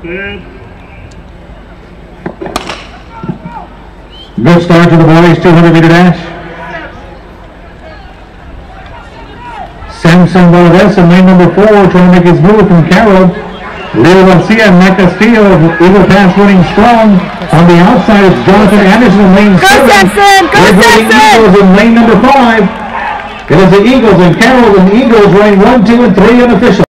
Good. Good start to the boys 200 meter dash. Sampson Valdez in lane number four trying to make his move from Carroll. Leo Garcia and Mike Castillo Eagle Pass running strong. On the outside it's Jonathan Anderson in lane Go seven. Sampson! Go go the Eagles in lane number five. It is the Eagles and Carroll and the Eagles running one, two, and three unofficial.